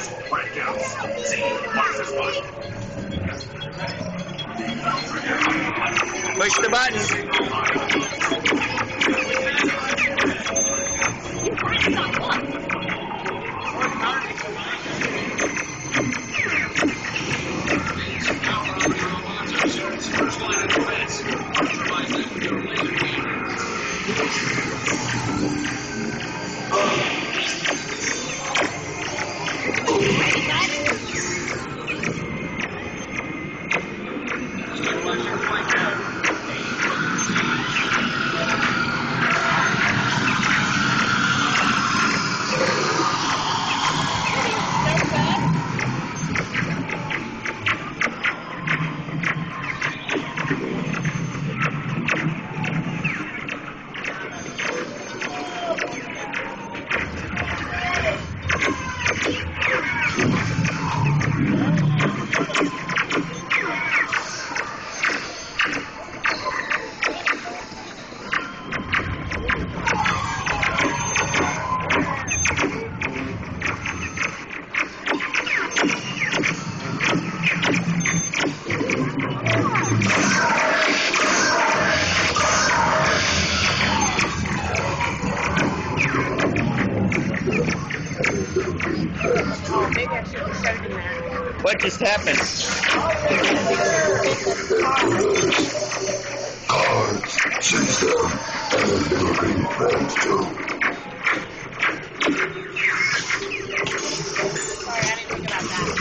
says. Push the button. What just happened? Cards, them, and too.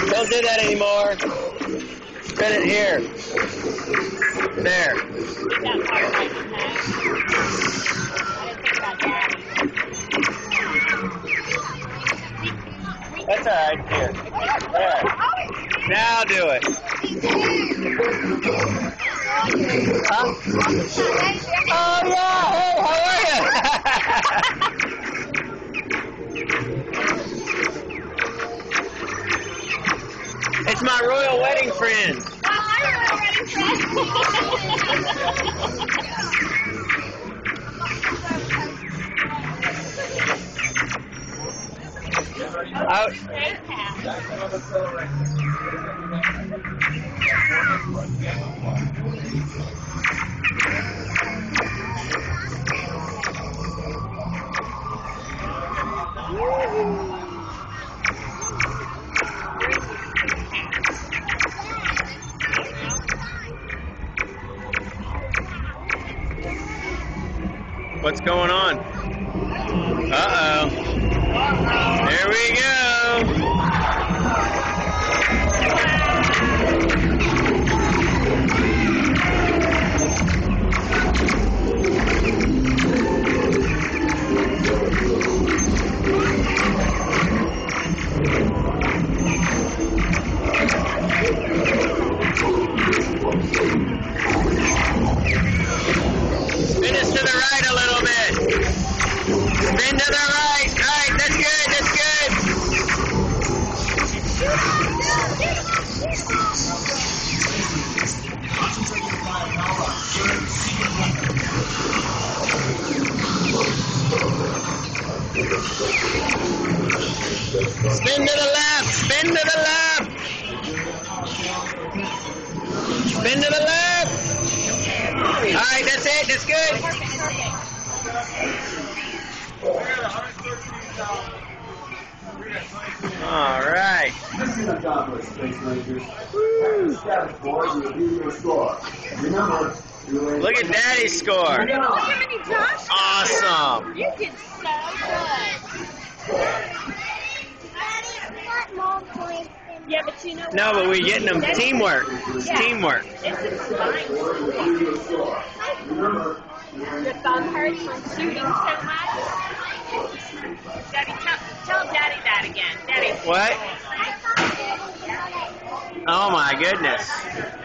Don't do that anymore. Spin it here. There. That's all right. Here. Now do it. Huh? Oh yeah. Hey, how are you? it's my royal wedding friend. I, what's going on? Uh oh. Here we go. Remember, you are Look at Daddy's score. Look how many Josh Awesome. You did so good. Yeah, but you know No, but we're getting them teamwork. It's teamwork. Are Your from shooting so much. Daddy, tell, tell Daddy that again. Daddy. What? Oh my goodness.